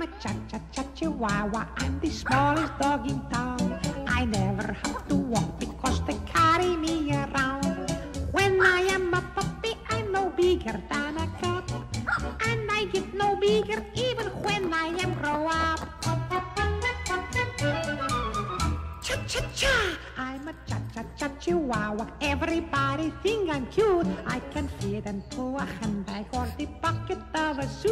I'm cha-cha-cha chihuahua. I'm the smallest dog in town. I never have to walk because they carry me around. When I am a puppy, I'm no bigger than a cat. And I get no bigger even when I am grow up. Cha-cha-cha, I'm a cha-cha-cha chihuahua. Everybody think I'm cute. I can feed and a handbag or the pocket of a suit.